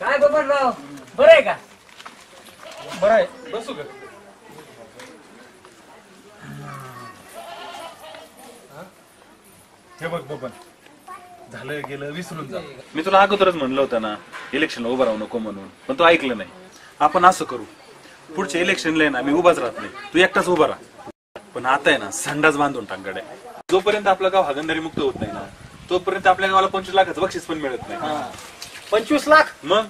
काय बबनराव बरं आहे का? बरं आहे. बसू का? हे? बघ बबन. झालं गेलं विसरून जा. मी तुला अगोदरच म्हणलं होतं ना इलेक्शनला उभं राहू नको म्हणून. पण तू ऐकलं नाही. आपण असं करू. पुढच्या इलेक्शनला आहे ना मी उभाच राहत नाही. तू एकटाच उभा राहा. पण आता आहे ना संडास बांधून टांगडे जोपर्यंत आपलं गाव हागंदारी मुक्त होत नाही ना तोपर्यंत आपल्या गावाला पंचवीस लाखाचं बक्षीस पण मिळत नाही. पंचवीस लाख? मग?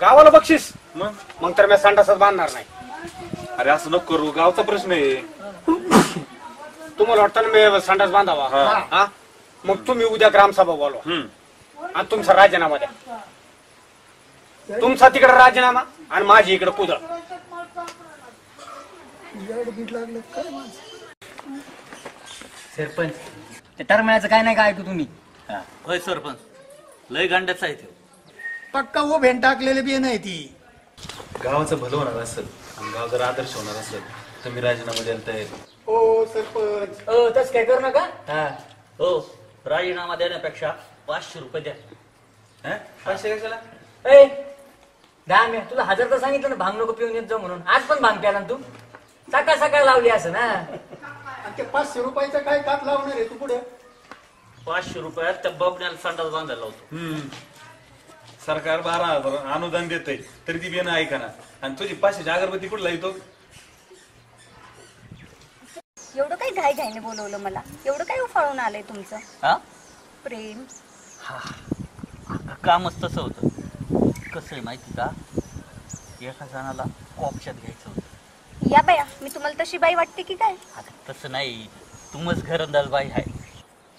गावाला बक्षीस? मग? मग तर मी संडासच बांधणार नाही. अरे असं नको करू गावचा प्रश्न आहे. तुम्हाला वाटतं ना मी संडास बांधावा? हा. हा. मग तुम्ही उद्या ग्रामसभा बोलवा. हम्म. आणि तुमचा राजीनामा द्या. तुमचा तिकडे राजीनामा आणि माझी इकडे कुदळ सरपंच ते टर्मिनाचं काय नाही का ऐकू तुम्ही? होय सरपंच. लय गांड्याचा आहे तो. पक्का उभेन टाकलेले बी नाही ती. गावाचं भलं होणार असेल. आणि गाव जर आदर्श होणार असेल तर मी राजीनामा द्यायला तयार आहे. हो सरपंच. अ, तस काय करू नका. हा. हो राजीनामा देण्यापेक्षा पाचशे रुपये द्या. हं? पाचशे कशाला ए दहा मी तुला हजार तर सांगितलं ना भांग नको पिऊन येत जाऊ म्हणून. आज पण भांग प्याला ना तू. सकाळ सकाळ लावली असं ना. आणि ते पाचशे रुपयाचं काय कात लावणार आहे तू पुढे? पाचशे रुपयात त्या बबण्याला संडास बांधायला लावतो. सरकार बारा हजार अनुदान देत तरी ती बियाणं ऐका ना. आणि तुझी पाचशेची अगरबत्ती कुठला येतो एवढं काही घाई घाईने बोलवलं मला. एवढं काय उफाळून आलंय तुमचं? हा? प्रेम. कामच तसं होतं. कसं आहे माहिती का? एका जणाला कॉपच्यात घ्यायचं होतं. या बाया मी तुम्हाला तशी बाई वाटते की काय? आता तसं नाही. तुम्हीच घरंदाज बाई आहे.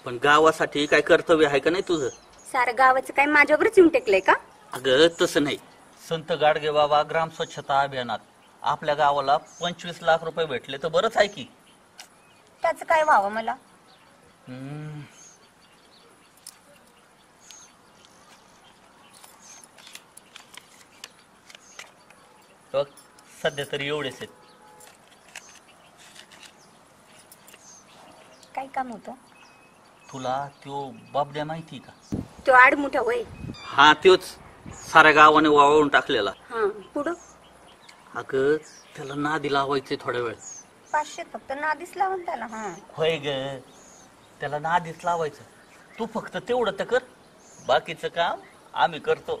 पण गावासाठी काय कर्तव्य आहे का नाही तुझं? सारं गावाचं काय माझ्यावरच येऊन टेकलंय का? अगं तसं नाही. संत गाडगे बाबा ग्राम स्वच्छता अभियानात आपल्या गावाला पंचवीस लाख रुपये भेटले तर बरंच आहे की. त्याचं काय व्हावं मला? हम्म. बघ सध्या तरी एवढेच आहेत. काय काम होतं? तुला त्यो बाबड्या माहिती का? तो आड मोठा वय हा त्योच साऱ्या गावाने वावळून टाकलेला. हा पुढं? अगं त्याला नादी लावायचे थोड्या वेळ. पाचशे फक्त नादीच लावून त्याला हा. होय ग त्याला नादीच लावायचं. तू फक्त तेवढं तर कर. बाकीचं काम आम्ही करतो.